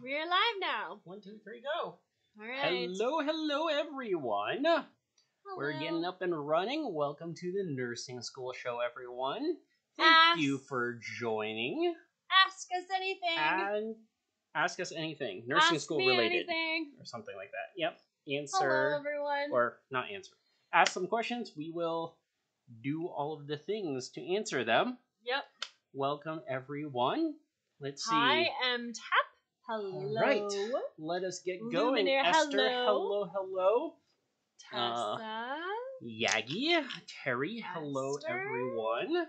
We're live now. One, two, three, go. All right. Hello, hello, everyone. Hello. We're getting up and running. Welcome to the Nursing School Show, everyone. Thank Ask- you for joining. Ask us anything. And ask us anything, nursing Ask school related, Anything. or something like that. Yep. Answer. Hello, everyone. or not answer. Ask some questions. We will do all of the things to answer them. yep. Welcome, everyone. Let's see. Hi, M Tap. Hello. right. Let us get going. Luminaire, Esther, hello. hello, hello. Tessa. Yagi, Terry, hello everyone.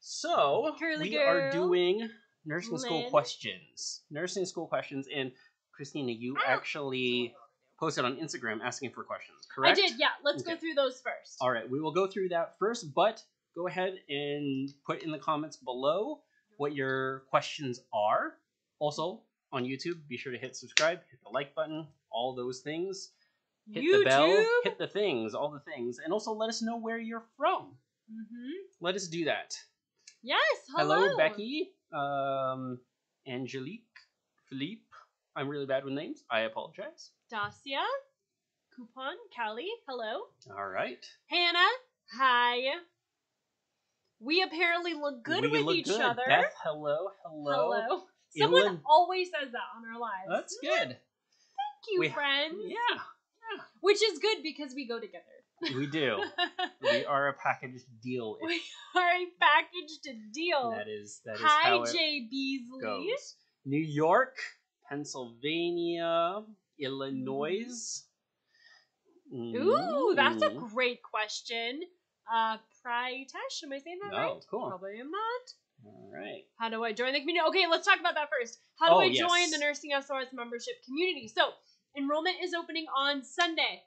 So Curly we are doing nursing school questions. Nursing school questions, and Christina, you Ah. actually posted on Instagram asking for questions, correct? I did. Yeah. Let's go through those first. All right, we will go through that first, but go ahead and put in the comments below what your questions are. Also, on YouTube, be sure to hit subscribe, hit the like button, all those things. Hit YouTube. the bell, hit the things, all the things, and also let us know where you're from. hmm Let us do that. Yes. Hello. Hello, Becky, um, Angelique, Philippe. I'm really bad with names. I apologize. Dacia. Coupon. Callie. Hello. All right. Hannah. Hi. We apparently look good we with each good. other. Beth, hello, hello. Hello. Someone always says that on our lives. That's good. Thank you, We- friends. Yeah, Which is good because we go together. we do. we are a package deal. We are a package deal. that is that is Hi, how Jay Beasley. goes. New York, Pennsylvania, Illinois. Ooh, that's a Mm. great question. Uh, Pritesh, am I saying that Oh, right? cool. Probably am not. All right. How do I join the community? Okay, let's talk about that first. How do Oh, I yes. join the Nursing SOS membership community? So, enrollment is opening on Sunday.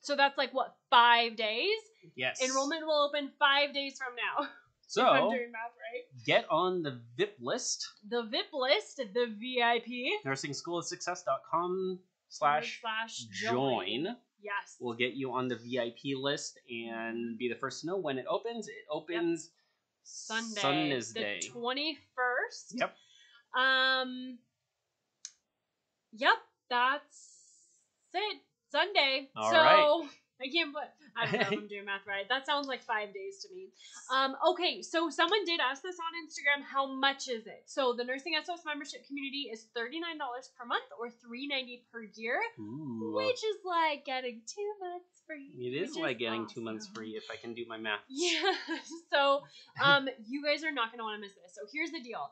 So that's like what, five days? Yes. Enrollment will open five days from now. So doing math right. get on the VIP list. The VIP list, the VIP NursingSchoolOfSuccess.com slash slash join Yes. We'll get you on the VIP list and be the first to know when it opens. It opens Sunday, Sunday. the twenty first. Yep. Um. Yep, that's it. Sunday. All so right. I can't put. I don't know if I'm doing math right. That sounds like five days to me. Um. Okay, so someone did ask this on Instagram. How much is it? So the Nursing SOS membership community is thirty nine dollars per month or three ninety per year, Ooh. which is like getting two months free. it is like getting two months free if I can do my math. Yeah. So, um, you guys are not going to want to miss this. So here's the deal.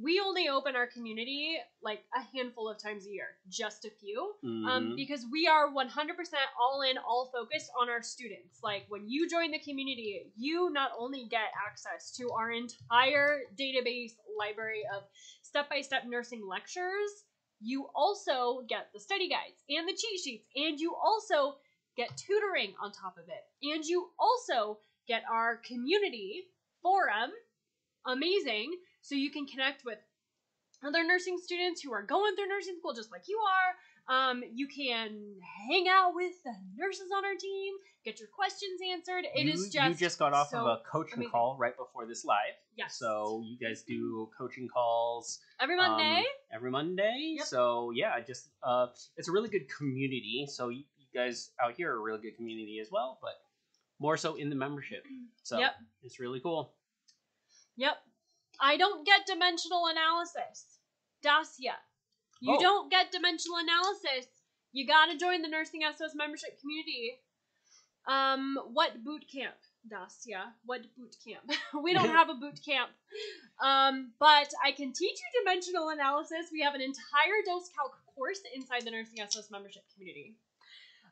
We only open our community like a handful of times a year, just a few, um, Mhm. because we are 100% all in, all focused on our students. Like when you join the community, you not only get access to our entire database library of step-by-step nursing lectures, you also get the study guides and the cheat sheets, and you also get tutoring on top of it. And you also get our community forum, amazing, so you can connect with other nursing students who are going through nursing school just like you are. Um, you can hang out with the nurses on our team, get your questions answered. It you, is just you just got off so of a coaching amazing. call right before this live. yes. So you guys do coaching calls every um, Monday. every Monday. Yep. So yeah, I just uh, it's a really good community. So you, you guys out here are a really good community as well, but more so in the membership. So Yep. it's really cool. Yep. I don't get dimensional analysis. Dacia. You Oh. don't get dimensional analysis. You gotta join the Nursing SOS membership community. Um, what boot camp, Dacia? What boot camp? we don't have a boot camp. Um, but I can teach you dimensional analysis. We have an entire dose calc course inside the Nursing SOS membership community.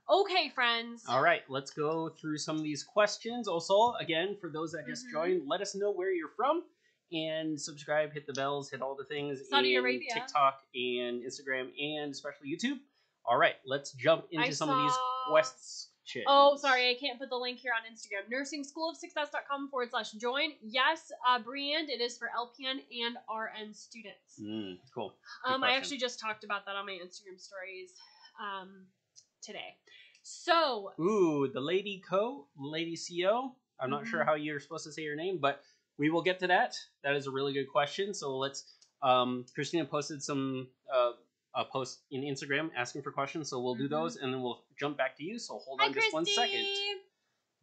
Okay, friends. All right, let's go through some of these questions. Also, again, for those that just Mhm. joined, let us know where you're from and subscribe, hit the bells, hit all the things Saudi Arabia. TikTok and Instagram and especially YouTube. All right, let's jump into I some of these saw- questions. Oh, sorry, I can't put the link here on Instagram. NursingSchoolOfSuccess.com forward slash join. Yes, uh, Briand, it is for LPN and RN students. Mm, cool. Good Um, I actually just talked about that on my Instagram stories um, today. So, Ooh, the lady co, lady CO. I'm not sure Mhm. how you're supposed to say your name, but we will get to that. That is a really good question. So let's Um, Christina posted some uh, a post in Instagram asking for questions, so we'll do Mhm. those, and then we'll jump back to you. So hold Hi, on just one Christy. second.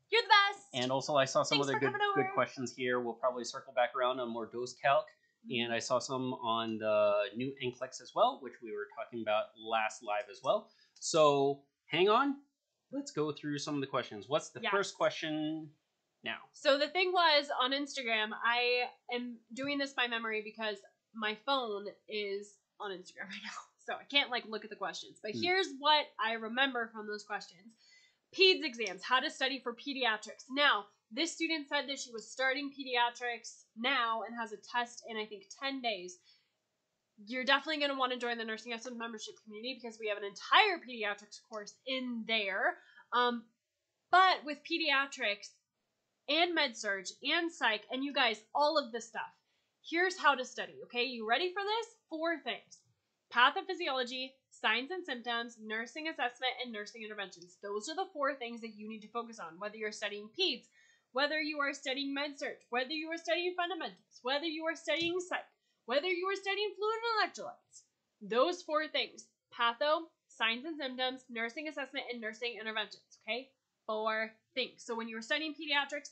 You're the best. And also, I saw some Thanks other good good questions here. We'll probably circle back around on more dose calc, and I saw some on the new NCLEX as well, which we were talking about last live as well. So hang on, let's go through some of the questions. What's the Yes. first question now? So the thing was on Instagram, I am doing this by memory because my phone is on Instagram right now. So I can't like look at the questions. But Hmm. here's what I remember from those questions. PEDS exams, how to study for pediatrics. Now, this student said that she was starting pediatrics now and has a test in I think 10 days. You're definitely going to want to join the Nursing SOS membership community because we have an entire pediatrics course in there. Um, but with pediatrics, and med surg and psych and you guys all of this stuff. Here's how to study okay? You ready for this? Four things. Pathophysiology signs and symptoms nursing assessment and nursing interventions. Those are the four things that you need to focus on whether you're studying peds whether you are studying med surg whether you are studying fundamentals whether you are studying psych whether you are studying fluid and electrolytes. Those four things patho signs and symptoms nursing assessment and nursing interventions okay? Four things. So when you were studying pediatrics,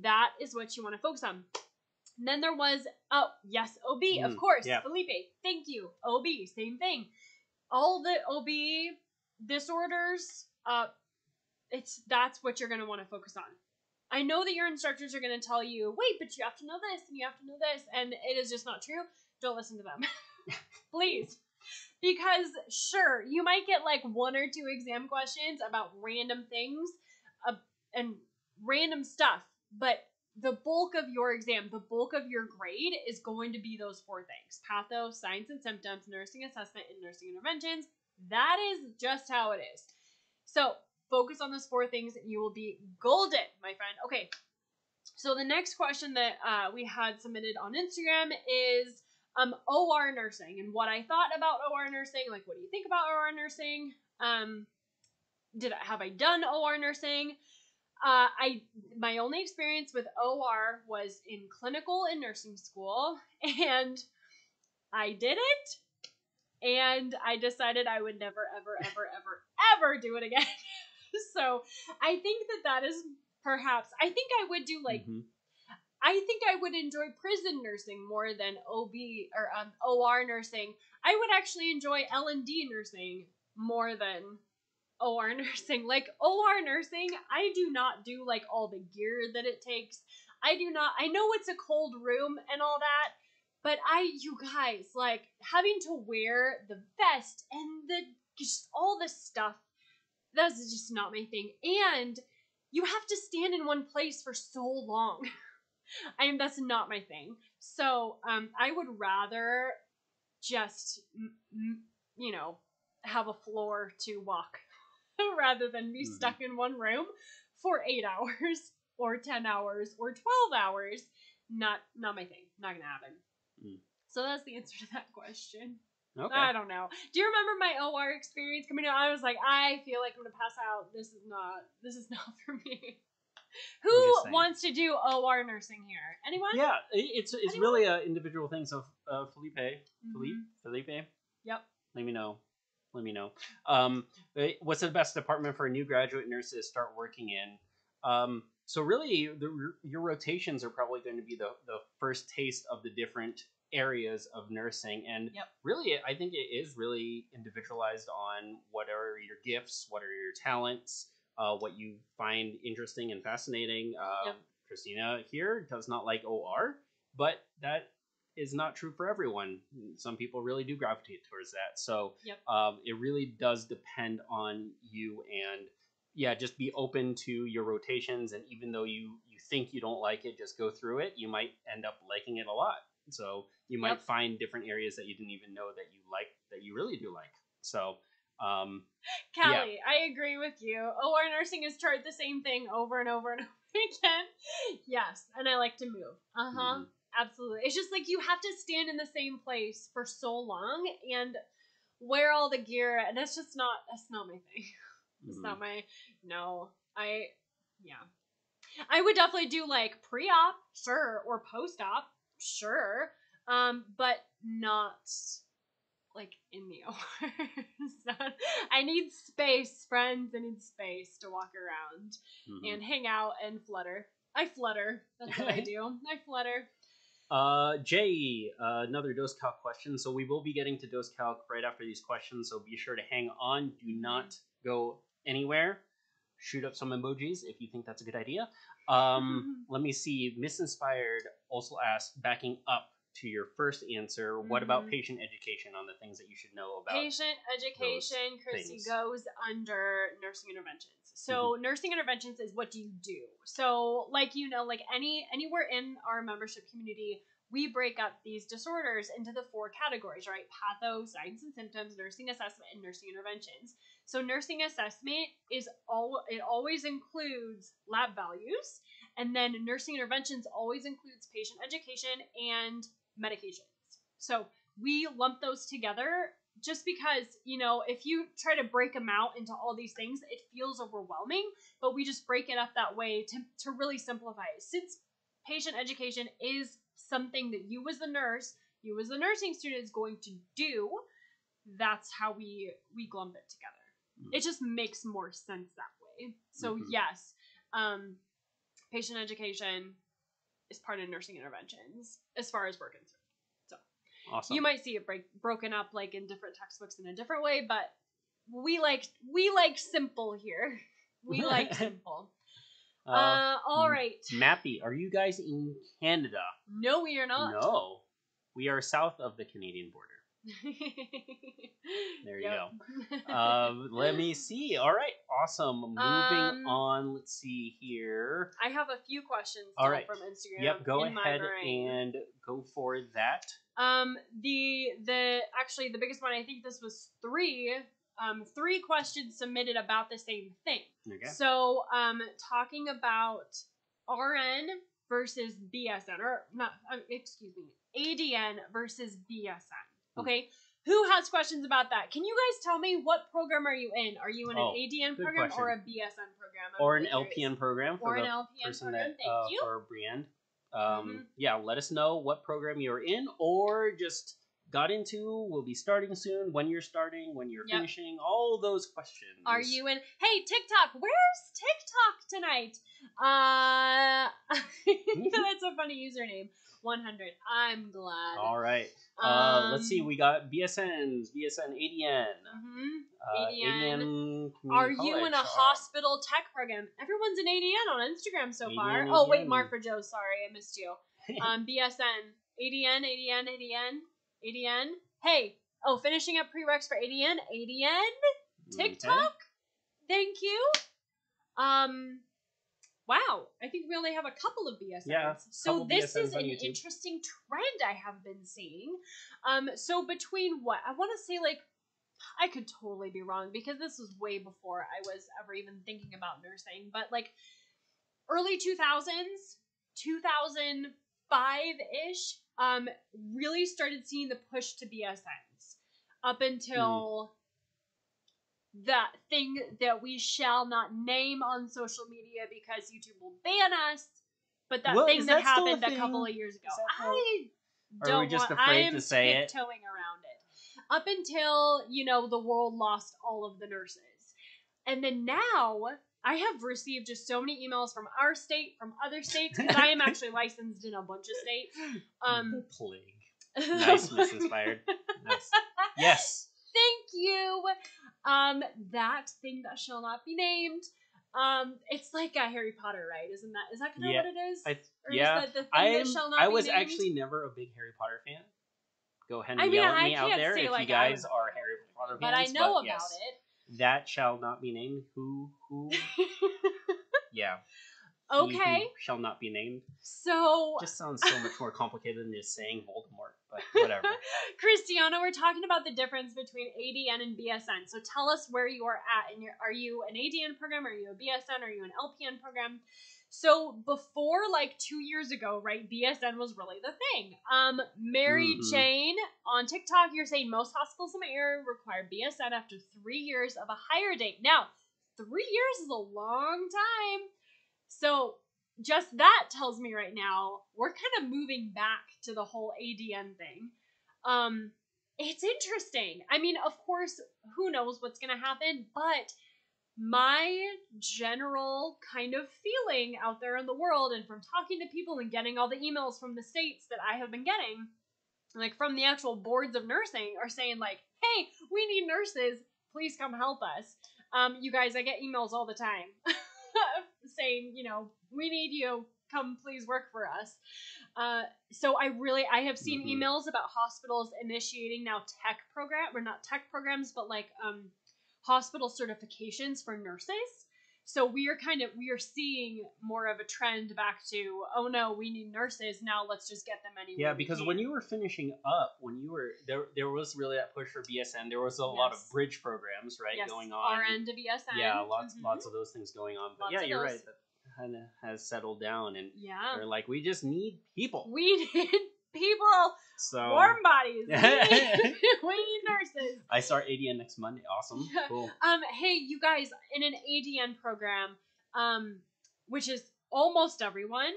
that is what you want to focus on. And then there was oh yes, OB of Mm, course, yeah. Felipe. Thank you, OB. Same thing. All the OB disorders. Uh, it's that's what you're gonna want to focus on. I know that your instructors are gonna tell you, wait, but you have to know this and you have to know this, and it is just not true. Don't listen to them, please. Because sure, you might get like one or two exam questions about random things uh, and random stuff, but the bulk of your exam, the bulk of your grade is going to be those four things patho, signs and symptoms, nursing assessment, and nursing interventions. That is just how it is. So focus on those four things and you will be golden, my friend. Okay, so the next question that uh, we had submitted on Instagram is um, OR nursing and what I thought about OR nursing. Like, what do you think about OR nursing? Um, did I, have I done OR nursing? Uh, I my only experience with OR was in clinical and nursing school, and I did it, and I decided I would never, ever, ever, ever, ever do it again. so I think that that is perhaps. I think I would do like Mhm. I think I would enjoy prison nursing more than OB or um, OR nursing. I would actually enjoy L and D nursing more than OR nursing. Like OR nursing, I do not do like all the gear that it takes. I do not. I know it's a cold room and all that, but I, you guys, like having to wear the vest and the just all the stuff. That's just not my thing. And you have to stand in one place for so long. I mean, that's not my thing. So, um, I would rather just, you know, have a floor to walk rather than be Mhm. stuck in one room for eight hours or 10 hours or 12 hours. Not, not my thing. Not gonna happen. Mm. So that's the answer to that question. Okay. I don't know. Do you remember my OR experience coming out? I was like, I feel like I'm gonna pass out. This is not. This is not for me. Who wants to do OR nursing here? Anyone? yeah, it's it's Anyone? really uh, individual thing. So uh, Felipe, Felipe, Mhm. Felipe, Yep. let me know. Let me know. Um, eh, what's the best department for a new graduate nurse to start working in? Um, so really, the, your rotations are probably going to be the, the first taste of the different areas of nursing, and Yep. really, I think it is really individualized on what are your gifts, what are your talents, uh, what you find interesting and fascinating. Um, Yep. Christina here does not like OR, but that is not true for everyone. Some people really do gravitate towards that. So Yep. um, it really does depend on you and yeah, just be open to your rotations. And even though you you think you don't like it, just go through it. You might end up liking it a lot. So you might Yep. find different areas that you didn't even know that you like that you really do like. So um, Callie, I agree with you. OR nursing is tried the same thing over and over and over again. Yes, and I like to move. Uh huh. Mhm. Absolutely. It's just like you have to stand in the same place for so long and wear all the gear, and that's just not. That's not my thing. It's mhm. not my no. I yeah. I would definitely do like pre-op, sure, or post-op, sure. um, but not like in the OR. so I need space, friends. I need space to walk around Mhm. and hang out and flutter. I flutter. That's what I do. I flutter. Uh, Jay, uh, another dose calc question. So we will be getting to dose calc right after these questions. So be sure to hang on. Do not go anywhere. Shoot up some emojis if you think that's a good idea. Um, let me see. Misinspired also asked, backing up to your first answer, what about Mhm. patient education on the things that you should know about? Patient education, Christy things. goes under nursing interventions. So mm-hmm. nursing interventions is what do you do? So like you know, like any anywhere in our membership community, we break up these disorders into the four categories, right? Patho, signs and symptoms, nursing assessment, and nursing interventions. So nursing assessment is all it always includes lab values, and then nursing interventions always includes patient education and medications. So we lump those together just because you know if you try to break them out into all these things it feels overwhelming but we just break it up that way to, to really simplify it since patient education is something that you as the nurse you as the nursing student is going to do that's how we we glump it together Mm. it just makes more sense that way so Mhm. yes um patient education is part of nursing interventions as far as we're concerned Awesome. you might see it break broken up like in different textbooks in a different way, but we like we like simple here. We like simple. uh, Uh, all mm. Mappy, are you guys in Canada? No, we are not. No. We are south of the Canadian border. There you go. um, let me see. All right, awesome. Moving Um, on. Let's see here. I have a few questions All right. from Instagram. Yep, go ahead and go for that. Um, the the actually the biggest one I think this was three. Um, three questions submitted about the same thing. Okay. So, um, talking about RN versus BSN, or not, um, excuse me, ADN versus BSN. Hmm. Okay, who has questions about that? Can you guys tell me what program are you in? Are you in Oh, an ADN good program or a. BSN program? I'm Or an curious. LPN program for Or an the LPN person program. that Thank uh, you. for Brienne. Um, Mhm. Yeah, let us know what program you're in or just got into. We'll be starting soon. When you're starting, when you're Yep. finishing, all those questions. Are you in? Hey, TikTok, where's TikTok tonight? Uh, that's a funny username. 100. I'm glad. All right. Uh, let's see. Um, We got BSNs, BSN ADN. mhm. Uh, ADN. ADN Are you in a hospital tech program? Everyone's in ADN on Instagram so far. ADN, Oh wait, ADN. Mark Joe, sorry, I missed you. Um, BSN, ADN, ADN, ADN, ADN. Hey, oh, finishing up prereqs for ADN, ADN, TikTok. Thank you. Um, wow, I think we only have a couple of BSNs. Yeah, so this BSNs is an YouTube. interesting trend I have been seeing. Um, so between what I want to say, like I could totally be wrong because this was way before I was ever even thinking about nursing, but like early 2000s, 2005 ish, um, really started seeing the push to BSNs up until that thing that we shall not name on social media because YouTube will ban us. But that Well, thing that, that still a happened a, couple of years ago, Is that I Or are don't we just want, afraid I am to say it? tiptoeing around it up until you know the world lost all of the nurses and then now i have received just so many emails from our state from other states because i am actually licensed in a bunch of states um the plague. Nice, Miss Inspired. Nice. Yes. thank you um that thing that shall not be named um it's like a harry potter right isn't that is that kind of Yeah, what it is I, Or is yeah. that the thing I'm, that shall not I be was named? actually never a big Harry Potter fan. Go ahead and I mean, yell at I me out there if like you I guys was- are Harry Potter but i fans. know about yes, That shall not be named. Who? Who? Yeah. okay shall not be named. so Just sounds so much more complicated than just saying Voldemort. But whatever. Christiana, we're talking about the difference between ADN and BSN. So tell us where you are at. And are you an ADN program? Are you a BSN? Are you an LPN program? So before like two years ago, right, BSN was really the thing. Um, Mary Mhm. Jane on TikTok, you're saying most hospitals in my area require BSN after three years of a hire date. Now, three years is a long time. So just that tells me right now we're kind of moving back to the whole ADN thing. Um, it's interesting. I mean, of course, who knows what's going to happen, but my general kind of feeling out there in the world and from talking to people and getting all the emails from the states that I have been getting, like from the actual boards of nursing, are saying, like, hey, we need nurses. Please come help us. Um, you guys, I get emails all the time saying, you know, we need you. Come, please work for us. Uh, so I really, I have seen Mhm. emails about hospitals initiating now tech program, or not tech programs, but like um, hospital certifications for nurses. So we are kind of we are seeing more of a trend back to oh no we need nurses now let's just get them anywhere. Yeah, because can." when you were finishing up, when you were there, there was really that push for BSN. There was a lot of bridge programs, right, yes, going on. RN to BSN. Yeah, lots, Mhm. lots of those things going on. But Lots yeah, you're those. right. That kind of has settled down, and yeah. they're like, we just need people. We need people, So warm bodies. We need, we need nurses. I start ADN next Monday. Awesome, Yeah. cool. Um, hey, you guys, in an ADN program, um, which is almost everyone,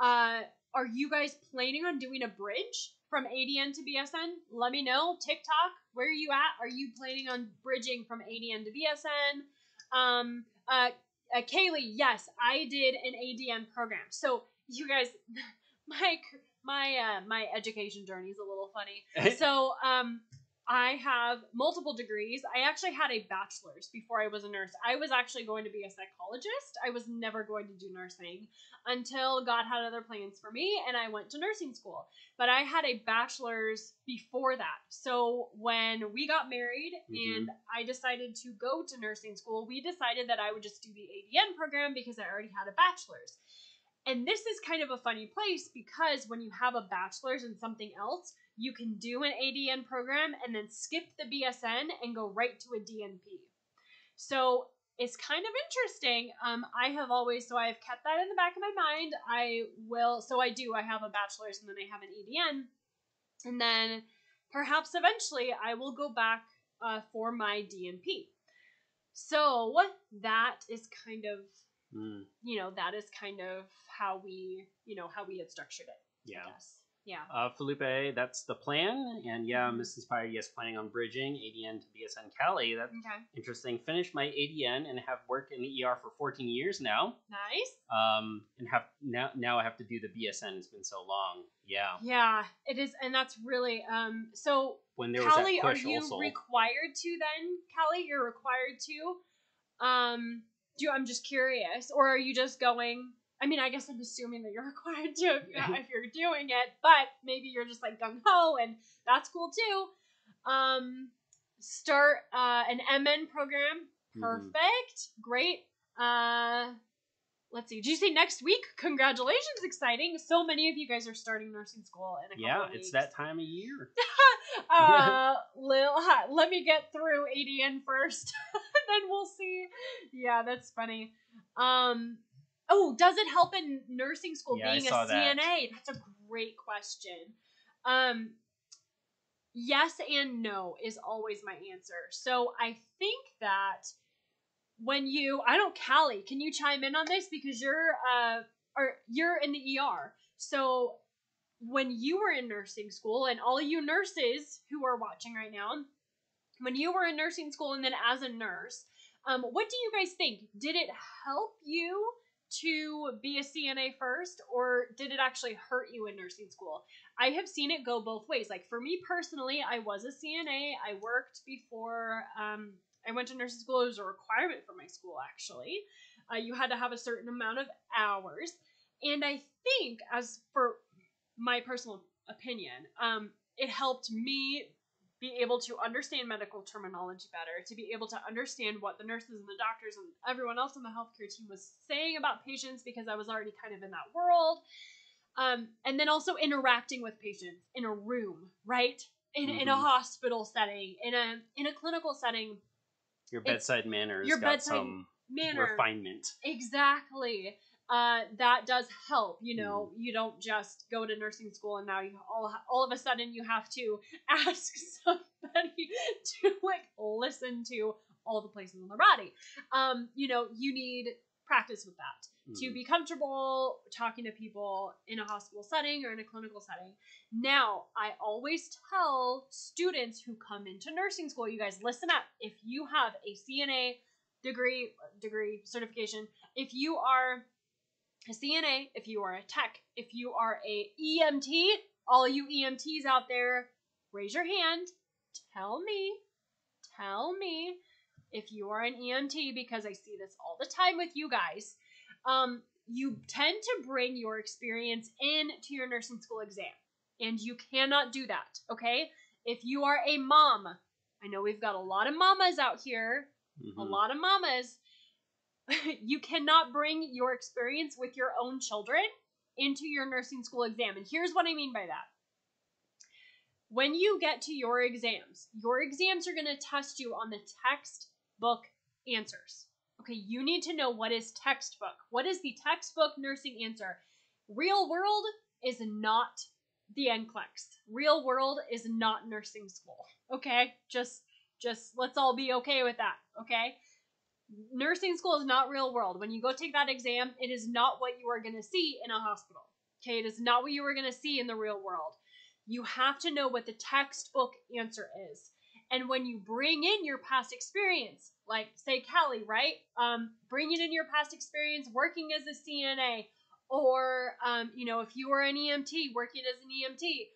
uh, are you guys planning on doing a bridge from ADN to BSN? Let me know. TikTok, where are you at? Are you planning on bridging from ADN to BSN? Um, uh, uh, Kaylee, yes, I did an ADN program. So you guys, my my uh, my education journey is a little funny so um I have multiple degrees. I actually had a bachelor's before I was a nurse. I was actually going to be a psychologist. I was never going to do nursing until God had other plans for me and I went to nursing school. But I had a bachelor's before that. So when we got married Mhm. and I decided to go to nursing school, we decided that I would just do the ADN program because I already had a bachelor's. And this is kind of a funny place because when you have a bachelor's in something else, you can do an ADN program and then skip the BSN and go right to a DNP. So it's kind of interesting. Um, I have always, so I have kept that in the back of my mind. I will, so I do, I have a bachelor's and then I have an ADN. And then perhaps eventually I will go back uh, for my DNP. So that is kind of Mm, you know that is kind of how we you know how we had structured it yeah. yes yeah Uh, Felipe, that's the plan, and yeah, Mrs. Miss Inspired, yes, planning on bridging ADN to BSN Cali. That's okay interesting. Finished my ADN and have worked in the ER for 14 years now. nice Um, and have now now I have to do the BSN. It's been so long. Yeah, yeah it is and that's really um so when there was callie that are push you also. required to then callie you're required to um do i'm just curious or are you just going I mean, I guess I'm assuming that you're required to if, if you're doing it, but maybe you're just like gung ho, and that's cool too. Um, start uh, an MN program Mhm. Perfect. Great. Uh let's see. Did you say next week? Congratulations, exciting. So many of you guys are starting nursing school in a couple Yeah, it's that time of year. uh Lil let me get through ADN first. then we'll see. Yeah, that's funny. Um Oh, does it help in nursing school Yeah, being a saw that. CNA? That's a great question. Um yes and no is always my answer. So I think that when you I don't Callie, can you chime in on this because you're uh or you're in the ER. So when you were in nursing school and all you nurses who are watching right now, when you were in nursing school and then as a nurse, um, what do you guys think? Did it help you to be a CNA first, or did it actually hurt you in nursing school? I have seen it go both ways. Like for me personally, I was a CNA. I worked before um, I went to nursing school. It was a requirement for my school, actually. Uh, you had to have a certain amount of hours. And I think, as for my personal opinion, um, it helped me be able to understand medical terminology better, to be able to understand what the nurses and the doctors and everyone else on the healthcare team was saying about patients because I was already kind of in that world. Um, and then also interacting with patients in a room, right? In, in a Mhm. hospital setting, in a in a clinical setting, Your bedside manners your got bedside some manner. refinement. Exactly. Uh, that does help. You know, you don't just go to nursing school and now you all all of a sudden you have to ask somebody to like listen to all the places in the body. Um, you know, you need practice with that to Mhm. be comfortable talking to people in a hospital setting or in a clinical setting. Now, I always tell students who come into nursing school, you guys listen up. If you have a CNA degree degree certification, if you are a CNA, if you are a tech, if you are a EMT, all you EMTs out there, raise your hand. Tell me, tell me if you are an EMT because I see this all the time with you guys. Um, you tend to bring your experience in to your nursing school exam, and you cannot do that. Okay, if you are a mom, I know we've got a lot of mamas out here a Mhm. lot of mamas, you cannot bring your experience with your own children into your nursing school exam. And here's what I mean by that. When you get to your exams, your exams are going to test you on the textbook answers. Okay, you need to know what is textbook. What is the textbook nursing answer? Real world is not the NCLEX. Real world is not nursing school. Okay? Just just let's all be okay with that, okay? Nursing school is not real world. When you go take that exam, it is not what you are going to see in a hospital. Okay, it is not what you are going to see in the real world. You have to know what the textbook answer is. And when you bring in your past experience, like say Callie, right? Um, bringing in your past experience working as a CNA, or um, you know, if you were an EMT working as an EMT,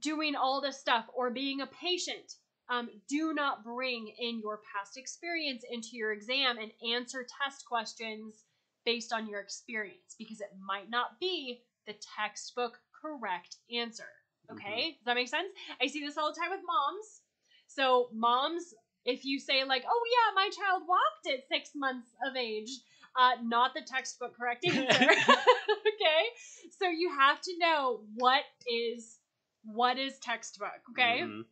doing all this stuff, or being a patient, um, do not bring in your past experience into your exam and answer test questions based on your experience because it might not be the textbook correct answer. Okay, does that make sense? I see this all the time with moms. So, moms, if you say, like, oh, yeah, my child walked at six months of age, uh, not the textbook correct answer. okay, so you have to know what is what is textbook. Okay, Mhm.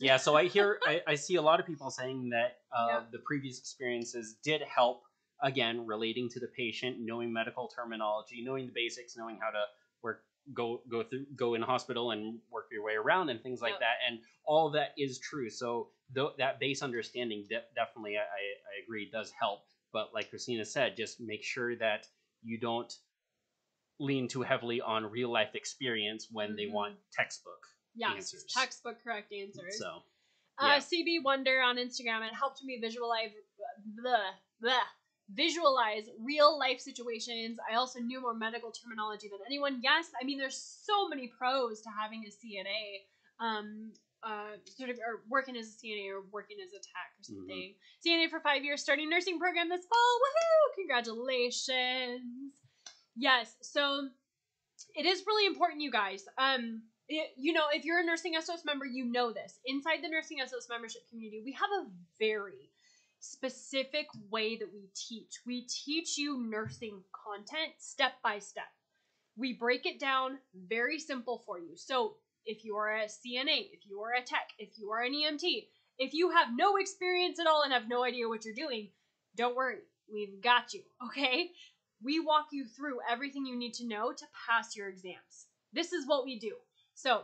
Yeah, so I hear, I, I see a lot of people saying that uh, Yeah. the previous experiences did help, again, relating to the patient, knowing medical terminology, knowing the basics, knowing how to work, go go through, go in hospital and work your way around and things like that. And all that is true. So th- that base understanding de- definitely, I, I, I agree, does help. But like Christina said, just make sure that you don't lean too heavily on real life experience when they Mhm. want textbook. Yes, answers. textbook correct answers. So. Uh, CB Wonder on Instagram. It helped me visualize, the bleh, visualize real life situations. I also knew more medical terminology than anyone. Yes, I mean there's so many pros to having a CNA, um, uh, sort of or working as a CNA or working as a tech or something. CNA for five years, starting nursing program this fall. Woohoo! Congratulations. Yes, so it is really important, you guys. Um, you know, if you're a nursing SOS member, you know this. Inside the nursing SOS membership community, we have a very specific way that we teach. We teach you nursing content step by step. We break it down very simple for you. So, if you are a CNA, if you are a tech, if you are an EMT, if you have no experience at all and have no idea what you're doing, don't worry. We've got you, okay? We walk you through everything you need to know to pass your exams. This is what we do. So,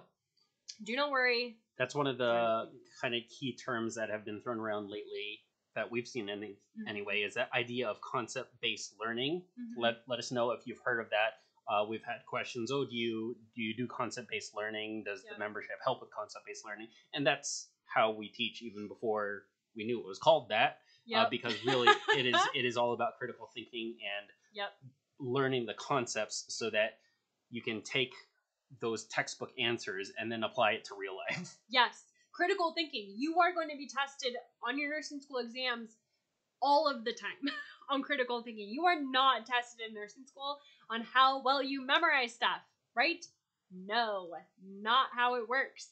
do not worry. That's one of the kind of key terms that have been thrown around lately that we've seen any, Mhm. anyway is that idea of concept based learning. Mhm. Let let us know if you've heard of that. Uh, we've had questions. Oh, do you do you do concept based learning? Does Yeah. the membership help with concept based learning? And that's how we teach even before we knew it was called that. Uh, because really, it is it is all about critical thinking and Yep. learning the concepts so that you can take those textbook answers and then apply it to real life. Yes, critical thinking. You are going to be tested on your nursing school exams all of the time on critical thinking. You are not tested in nursing school on how well you memorize stuff, right? No, not how it works.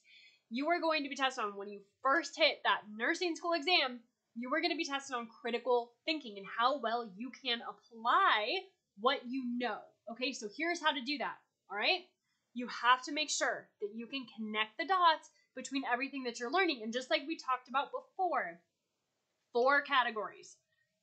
You are going to be tested on when you first hit that nursing school exam, you are going to be tested on critical thinking and how well you can apply what you know. Okay, so here's how to do that. All right, you have to make sure that you can connect the dots between everything that you're learning. And just like we talked about before, four categories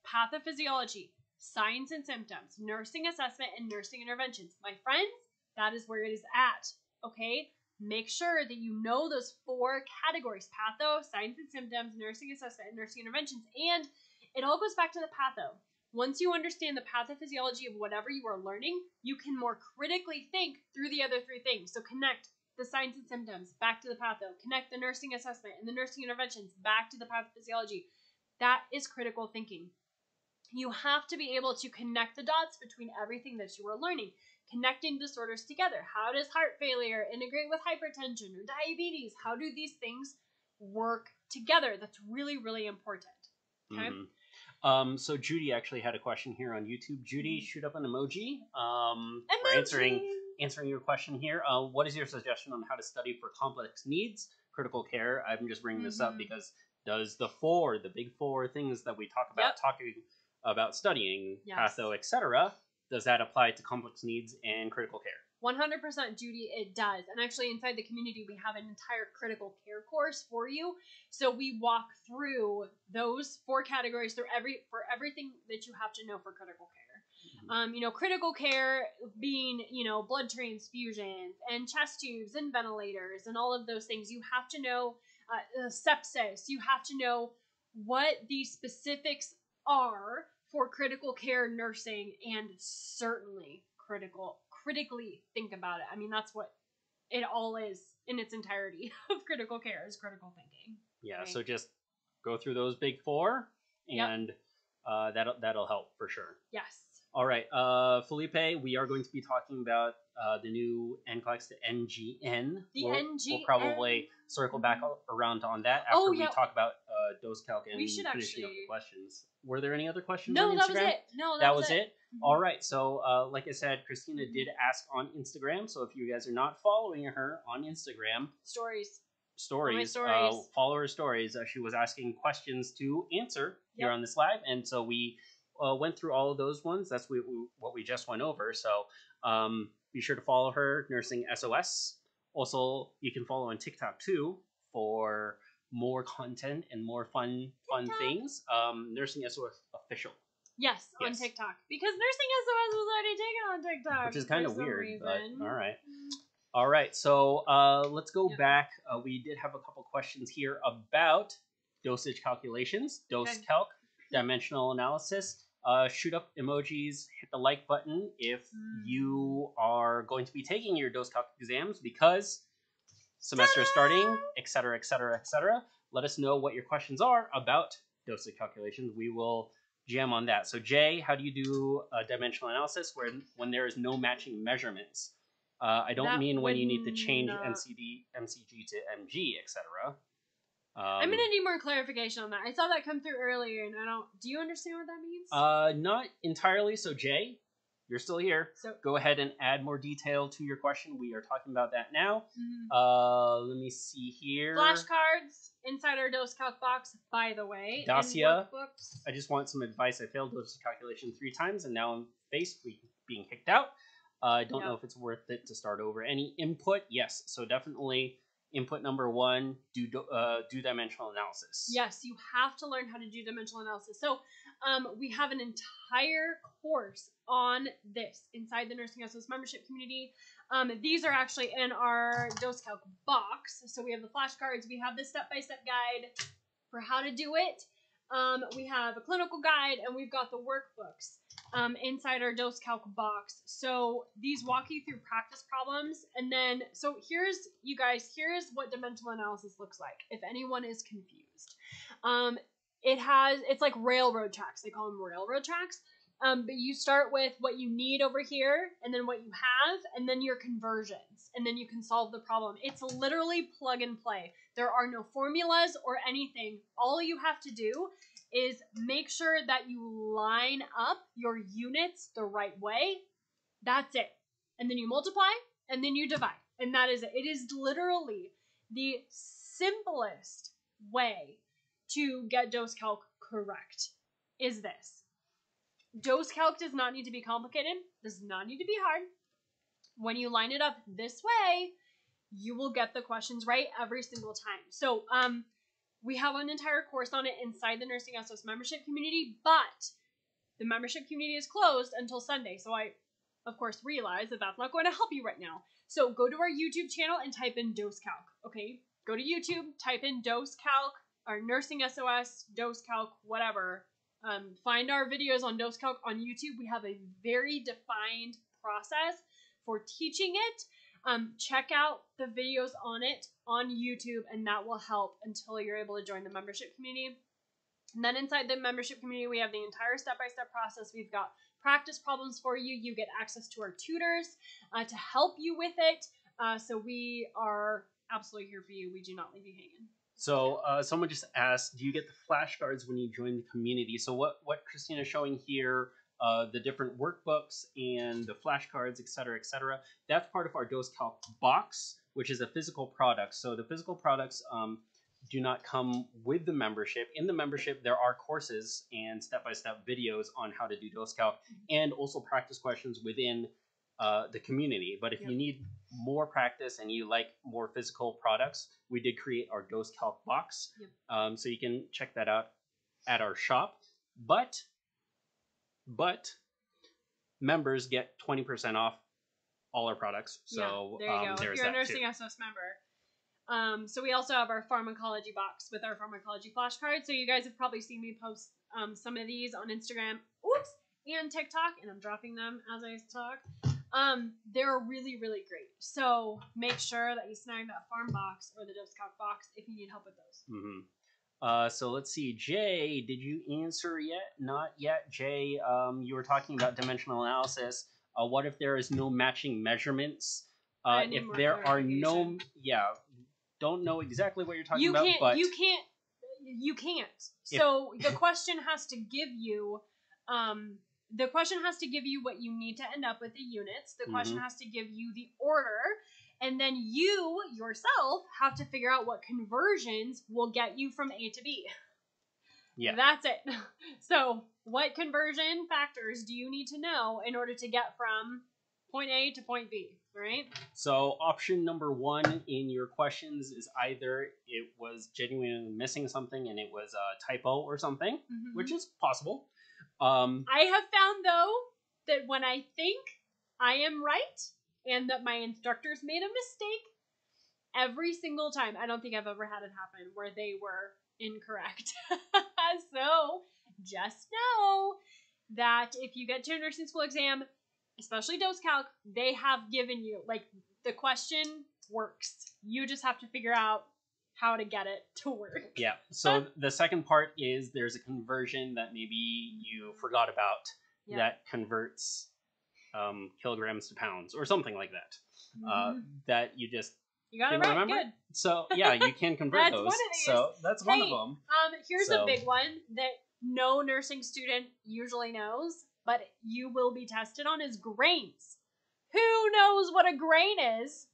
pathophysiology, signs and symptoms, nursing assessment, and nursing interventions. My friends, that is where it is at. Okay? Make sure that you know those four categories patho, signs and symptoms, nursing assessment, and nursing interventions. And it all goes back to the patho. Once you understand the pathophysiology of whatever you are learning, you can more critically think through the other three things. So connect the signs and symptoms back to the patho, connect the nursing assessment and the nursing interventions back to the pathophysiology. That is critical thinking. You have to be able to connect the dots between everything that you are learning, connecting disorders together. How does heart failure integrate with hypertension or diabetes? How do these things work together? That's really, really important. Okay. Mhm. Um, so Judy actually had a question here on YouTube. Judy, Mhm. shoot up an emoji um, for answering answering your question here. Uh, what is your suggestion on how to study for complex needs, critical care? I'm just bringing this up Mhm. because does the four, the big four things that we talk about Yep. talking about studying, Yes. patho, etc., does that apply to complex needs and critical care? 100% Judy, it does. And actually, inside the community, we have an entire critical care course for you. So we walk through those four categories through every for everything that you have to know for critical care. Mhm. Um, you know, critical care being you know blood transfusions and chest tubes and ventilators and all of those things. You have to know uh, uh, sepsis. You have to know what the specifics are for critical care nursing and certainly critical critically think about it. I mean, that's what it all is in its entirety of critical care is critical thinking. Yeah, Right. so just go through those big four, Yep. and uh, that'll that'll help for sure. Yes. All right, uh, Felipe, we are going to be talking about uh, the new NCLEX, the NGN. The we'll, NGN. We'll probably circle back Mhm. around on that after Oh, we talk about uh, dose calc and We should finishing up the questions. Were there any other questions No, that was it. No, that, That was it. Mhm. All right. So, uh, like I said, Christina did ask on Instagram. So, if you guys are not following her on Instagram, Stories. stories, Uh, stories. follow her stories. Uh, she was asking questions to answer here on this live, and so we uh, went through all of those ones. That's we, we, what we just went over. So um, be sure to follow her, Nursing SOS. Also, you can follow on TikTok too for more content and more fun fun TikTok. things. Um, Nursing SOS official, Yes, on TikTok because nursing SOS was already taken on TikTok, which is kind of weird, reason. but all right. All right, so uh, let's go Yeah. back. Uh, we did have a couple questions here about dosage calculations, dose Okay. calc, dimensional analysis. Uh, shoot up emojis, hit the like button if Mm. you are going to be taking your dose calc exams because semester is starting, etc., etc., etc. Let us know what your questions are about dosage calculations. We will jam on that. So, Jay, how do you do a dimensional analysis where when there is no matching measurements? Uh, I don't That mean when you need to change not- MCD, MCG to MG, etc. Um, I'm gonna need more clarification on that. I saw that come through earlier, and I don't. Do you understand what that means? Uh, not entirely. So, Jay, you're still here. so Go ahead and add more detail to your question. We are talking about that now. mhm. Uh, let me see here. flashcards inside our dose calc box. By the way, Dacia. I just want some advice. I failed dosage calculation three times, and now I'm faced with being kicked out. Uh, I don't Yeah. know if it's worth it to start over. Any input? Yes. So definitely input number one: do do- uh, do dimensional analysis. Yes, you have to learn how to do dimensional analysis. So, um, we have an entire course on this inside the Nursing SOS membership community. Um, these are actually in our dose calc box. So we have the flashcards, we have the step by step guide for how to do it. Um, we have a clinical guide, and we've got the workbooks um, inside our dose calc box. So these walk you through practice problems, and then so here's you guys. Here's what dimensional analysis looks like. If anyone is confused, um, it has it's like railroad tracks. They call them railroad tracks. Um, but you start with what you need over here, and then what you have, and then your conversions, and then you can solve the problem. It's literally plug and play. There are no formulas or anything. All you have to do is make sure that you line up your units the right way. That's it. And then you multiply and then you divide. And that is it. It is literally the simplest way to get dose calc correct is this. Dose calc does not need to be complicated, does not need to be hard. When you line it up this way, you will get the questions right every single time. So, um, we have an entire course on it inside the Nursing SOS membership community, but the membership community is closed until Sunday. So I, of course, realize that that's not going to help you right now. So go to our YouTube channel and type in dose calc. Okay, go to YouTube, type in dose calc or nursing SOS, dose calc, whatever. Um, find our videos on Dose Calc on YouTube. We have a very defined process for teaching it. Um, check out the videos on it on YouTube, and that will help until you're able to join the membership community. And then inside the membership community, we have the entire step by step process. We've got practice problems for you. You get access to our tutors uh, to help you with it. Uh, so we are absolutely here for you. We do not leave you hanging. So uh, someone just asked, do you get the flashcards when you join the community? So what what Christina's showing here, uh, the different workbooks and the flashcards, et cetera, et cetera, that's part of our Dose Calc box, which is a physical product. So the physical products um, do not come with the membership. In the membership, there are courses and step-by-step videos on how to do Dose Calc and also practice questions within uh, the community. But if Yep. you need more practice and you like more physical products, we did create our Dose Calc box. Yep. Um, so you can check that out at our shop. But, but members get 20% off all our products. So yeah, there you um, go. there's if you're a nursing too. SS member. Um, so we also have our pharmacology box with our pharmacology flashcards. So you guys have probably seen me post um, some of these on Instagram, oops, and TikTok, and I'm dropping them as I talk. Um, they're really, really great. So make sure that you snag that pharm box or the Dose Calc box if you need help with those. hmm Uh, so let's see, Jay, did you answer yet? Not yet, Jay. Um, you were talking about dimensional analysis. Uh, what if there is no matching measurements? Uh, if there are no, yeah, don't know exactly what you're talking you about, can't but you can't you can't If- so the question has to give you um the question has to give you what you need to end up with the units the question Mhm. has to give you the order and then you yourself have to figure out what conversions will get you from a to b Yeah. that's it so what conversion factors do you need to know in order to get from point a to point b right So option number one in your questions is either it was genuinely missing something and it was a typo or something, Mhm. which is possible. Um, I have found though that when I think I am right and that my instructors made a mistake, every single time, I don't think I've ever had it happen where they were incorrect. so just know that if you get to a nursing school exam, especially dose calc, they have given you like the question works. You just have to figure out how to get it to work. yeah. So the second part is there's a conversion that maybe you forgot about Yeah. that converts um, kilograms to pounds or something like that. Uh, Mhm. that you just you got it right. remember? Good. So yeah, you can convert That's those. one of these. So that's one of them. Um, here's So- a big one that no nursing student usually knows, but you will be tested on is grains. Who knows what a grain is?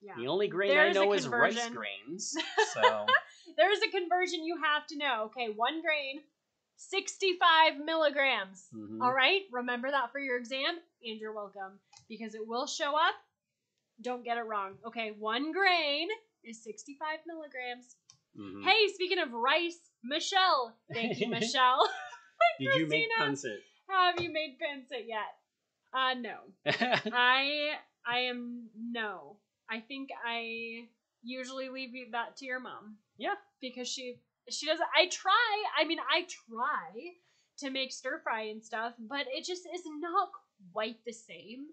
Yeah. The only grain I know is rice grains. So There's a conversion you have to know. Okay, one grain, 65 milligrams. mhm. All right, remember that for your exam, and you're welcome because it will show up. Don't get it wrong. Okay, one grain is 65 milligrams. Mhm. Hey, speaking of rice, Michelle. Thank you, Michelle. Did you make pancit? Have you made pancit yet? Uh, no. I I am no. I think I usually leave that to your mom. Yeah. Because she she doesn't. I try. I mean, I try to make stir fry and stuff, but it just is not quite the same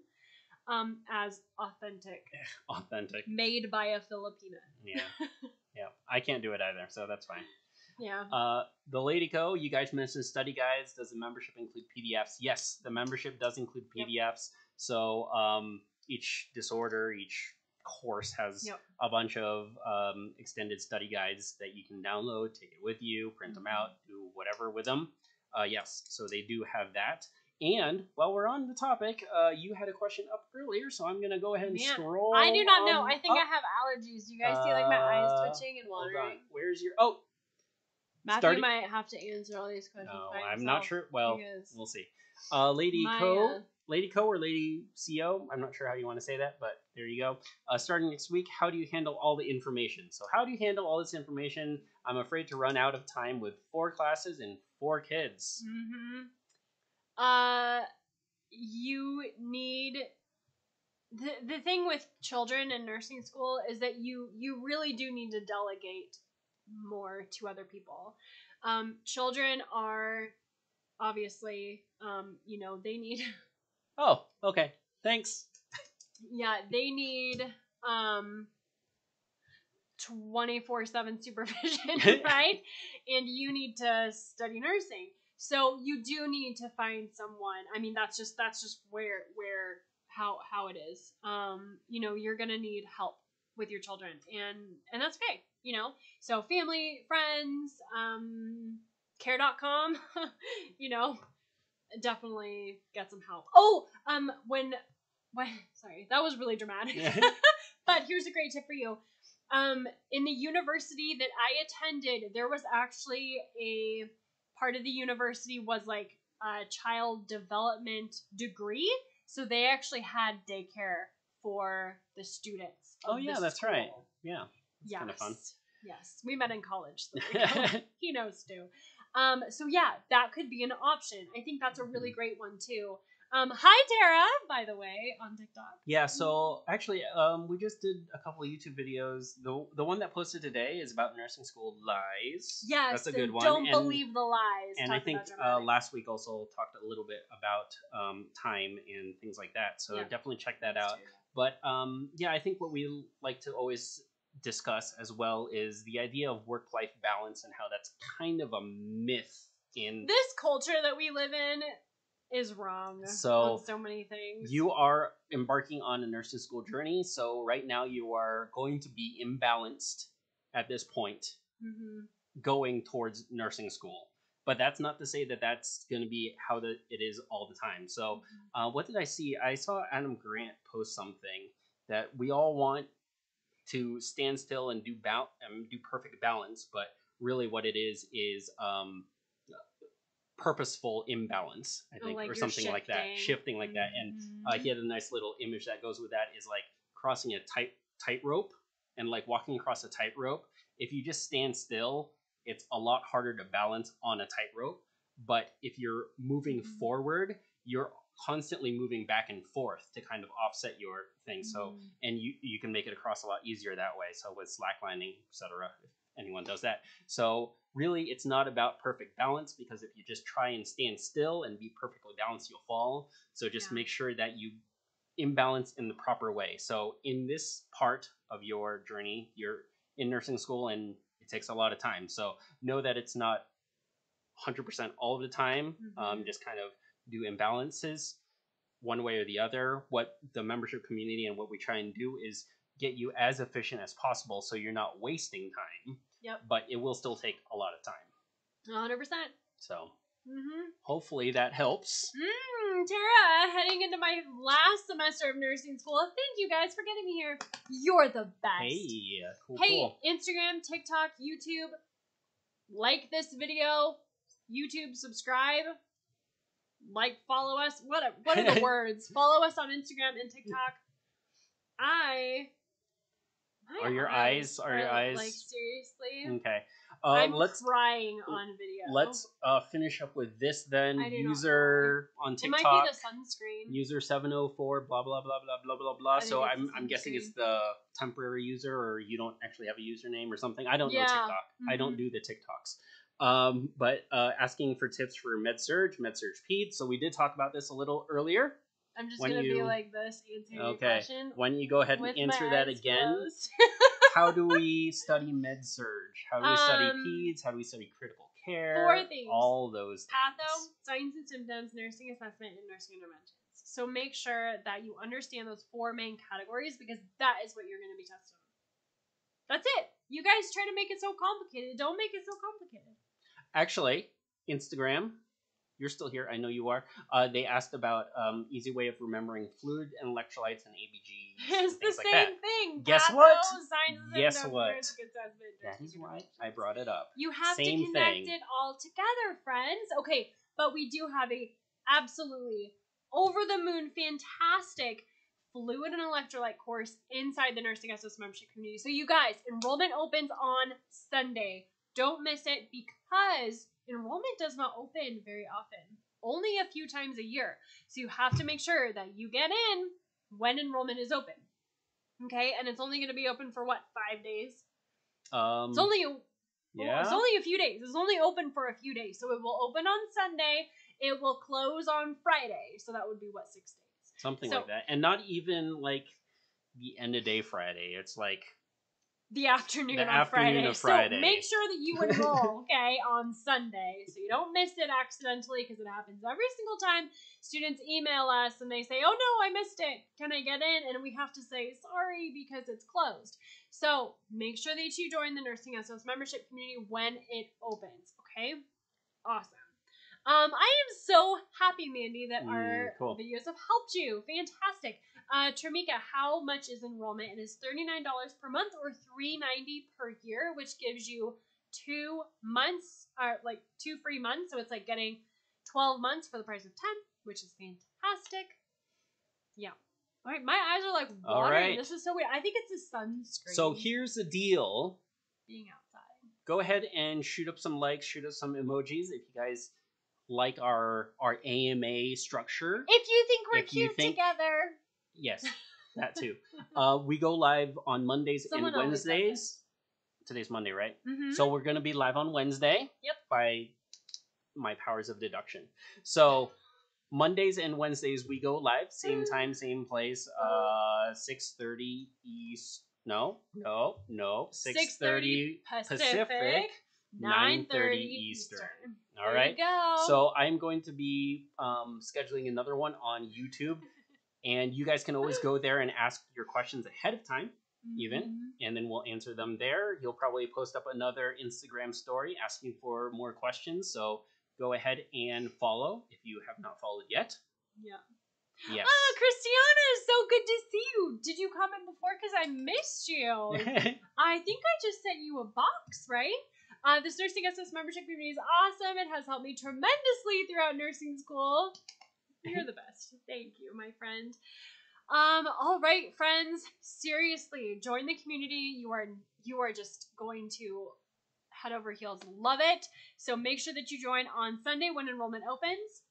um as authentic Authentic. made by a Filipina. Yeah. Yeah. I can't do it either, so that's fine. Yeah. Uh, the Lady Co, you guys mentioned study guides. Does the membership include PDFs? Yes, the membership does include Yep. PDFs. So um, each disorder, each course has Yep. a bunch of um, extended study guides that you can download, take it with you, print them out, do whatever with them. Uh, yes, so they do have that. And while we're on the topic, uh, you had a question up earlier, so I'm gonna go ahead and Man, scroll. I do not know. I think I have allergies. Do you guys see like my eyes Uh, twitching and watering. Where's your? Oh, Matthew starting- might have to answer all these questions. no, I'm not sure. Well, we'll see. Uh, Lady Co, uh, Lady Co or Lady CO. I'm not sure how you want to say that, but there you go. Uh, starting next week, how do you handle all the information? So, how do you handle all this information? I'm afraid to run out of time with four classes and four kids. Mm-hmm. Uh, you need the the thing with children in nursing school is that you you really do need to delegate more to other people. Um, children are obviously, um, you know, they need Oh, okay. Thanks. yeah, they need um 24/7 supervision, right? and you need to study nursing. So you do need to find someone. I mean, that's just that's just where where how how it is. Um, you know, you're going to need help with your children and and that's okay, you know. So family, friends, um care.com, you know, definitely get some help. Oh, um when when sorry, that was really dramatic. but here's a great tip for you. Um, in the university that I attended, there was actually a part of the university was like a child development degree. So they actually had daycare for the students. Oh, yeah, that's right. school. Yeah. Yes. kinda fun. Yes. We met in college. So there we go. he knows too. Um, so yeah, that could be an option. I think that's a really great one too. Um, hi Tara, by the way, on TikTok. Yeah, so actually, um, we just did a couple of YouTube videos. The the one that posted today is about nursing school lies. Yes, that's a good one. Don't and, believe the lies. And I think uh, last week also talked a little bit about um, time and things like that. So Yeah. definitely check that out. But um, yeah, I think what we like to always discuss as well is the idea of work life balance and how that's kind of a myth in This culture that we live in is wrong. So, so many things. you are embarking on a nursing school journey. So right now you are going to be imbalanced at this point hmm going towards nursing school. But that's not to say that that's going to be how the, it is all the time. So uh, what did I see? I saw Adam Grant post something that we all want to stand still and do bal- um, do perfect balance, but really what it is is um, purposeful imbalance, I Oh, think, like or something like that, shifting. shifting like that. And uh, he had a nice little image that goes with that is like crossing a tight tightrope and like walking across a tightrope. If you just stand still, it's a lot harder to balance on a tightrope. But if you're moving Mhm. forward, you're constantly moving back and forth to kind of offset your thing. So Mhm. and you you can make it across a lot easier that way. So with slacklining, etc. If anyone does that, so really it's not about perfect balance because if you just try and stand still and be perfectly balanced, you'll fall. So just Yeah. make sure that you imbalance in the proper way. So in this part of your journey, you're in nursing school and it takes a lot of time. So know that it's not 100% all of the time. Um, Mhm. just kind of do imbalances one way or the other. What the membership community and what we try and do is get you as efficient as possible so you're not wasting time. Yep. But it will still take a lot of time. 100%. So Mm-hmm. hopefully that helps. Mm, Tara, heading into my last semester of nursing school. Thank you guys for getting me here. You're the best. Hey, cool, Hey, cool. Instagram, TikTok, YouTube, like this video, YouTube, subscribe, like, follow us. What are, what are the words? Follow us on Instagram and TikTok. I. Are your eyes- are your eyes- like seriously? Okay. Uh, I'm let's crying on video. let's uh, finish up with this then. I do not User on It might TikTok. be the sunscreen. user 704 blah blah blah blah blah blah blah so i'm i'm guessing it's the temporary user or you don't actually have a username or something i don't Yeah, know tiktok i don't mhm. do the tiktoks um but uh asking for tips for med surg medsurge peds so we did talk about this a little earlier I'm just when gonna be like this, answering your Okay. question. why don't you go ahead and answer that again how do we study med surg? how do we study Um, peds how do we study critical care four things. all those Patho, signs and symptoms, nursing assessment, and nursing interventions. So make sure that you understand those four main categories because that is what you're going to be tested on. That's it. You guys try to make it so complicated. Don't make it so complicated. Actually, Instagram, you're still here. I know you are. Uh, they asked about um, easy way of remembering fluid and electrolytes and ABG. It's the same like thing. Guess what? Guess what? That is why. I brought it up. You have Same to connect thing. it all together, friends. Okay, but we do have a absolutely over the moon, fantastic fluid and electrolyte course inside the Nursing SOS membership community. So you guys, enrollment opens on Sunday. Don't miss it because enrollment does not open very often. Only a few times a year. So you have to make sure that you get in when enrollment is open. Okay, and it's only going to be open for what, five days? Um, It's only a yeah. it's only a few days. It's only open for a few days. So it will open on Sunday it will close on Friday. So that would be what six days. Something So- like that. And not even like the end of day Friday. It's like The afternoon, The on afternoon Friday. of Friday. So make sure that you enroll, okay, on Sunday, so you don't miss it accidentally because it happens every single time. Students email us and they say, "Oh no, I missed it. Can I get in?" And we have to say sorry because it's closed. So make sure that you join the Nursing SOS membership community when it opens. Okay, awesome. Um, I am so happy, Mandy, that Mm, our cool. videos have helped you. Fantastic. Uh, Tramika, how much is enrollment? It is thirty nine dollars per month or 390 per year, which gives you two months, or like two free months. So it's like getting twelve months for the price of ten, which is fantastic. Yeah. All right, my eyes are like All watering. right. This is so weird. I think it's a sunscreen. so here's the deal. being outside. Go ahead and shoot up some likes, shoot up some emojis if you guys like our our AMA structure. If you think we're If cute think- together, Yes, that too. Uh, we go live on Mondays Someone and always said Wednesdays. Today's Monday, right? Mhm. So we're gonna be live on Wednesday. Yep. By my powers of deduction. So Mondays and Wednesdays we go live, same time, same place. Uh, six thirty East. No, no, no. Six thirty Pacific, Pacific. 9:30 9:30 Eastern. Eastern. All There right. you go. So I'm going to be um, scheduling another one on YouTube, and you guys can always go there and ask your questions ahead of time, even. Mhm. and then we'll answer them there. You'll probably post up another Instagram story asking for more questions. So go ahead and follow if you have not followed yet. Yeah. Yes. Ah, Christiana, so good to see you. Did you come in before? Because I missed you. I think I just sent you a box, right? Uh, this Nursing SOS membership community is awesome. It has helped me tremendously throughout nursing school. You're the best. Thank you, my friend. Um, all right, friends. Seriously, join the community. You are you are just going to head over heels. Love it. So make sure that you join on Sunday when enrollment opens.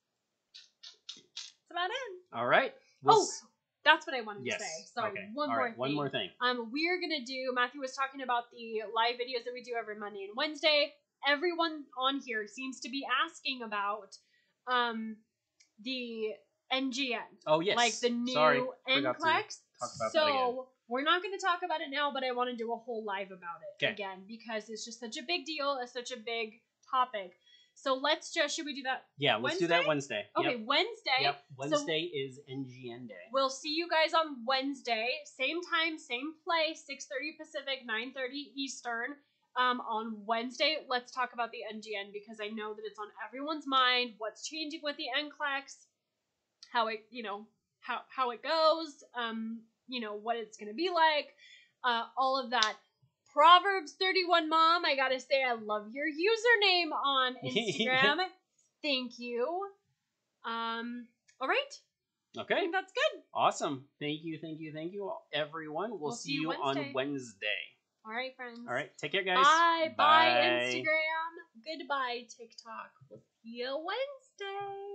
That's about it. All right. Oh, s- That's what I wanted yes. to say. Sorry, Okay. one All more right, thing. One more thing. Um, we're gonna do. Matthew was talking about the live videos that we do every Monday and Wednesday. Everyone on here seems to be asking about um the NGN, Oh yes. like the new Sorry, NCLEX. talk about that so we're not going to talk about it now, but I want to do a whole live about it 'Kay. again because it's just such a big deal. It's such a big topic. So let's just should we do that? Yeah, let's do that Wednesday. Okay, Yep. Wednesday. Yep. Wednesday is NGN day. We'll see you guys on Wednesday, same time, same place, 6:30 Pacific, 9:30 Eastern. Um, on Wednesday, let's talk about the NGN because I know that it's on everyone's mind. What's changing with the NCLEX? How it, you know, how how it goes. Um, you know what it's gonna be like. Uh, all of that. Proverbs 31 Mom, I gotta say, I love your username on Instagram. Thank you. Um, all right. I Okay. think that's good. Awesome. Thank you. Thank you. Thank you, everyone. We'll, We'll see, see you you on Wednesday. All right, friends. All right. Take care, guys. Bye. Bye, Instagram. Goodbye, TikTok. We'll see you Wednesday.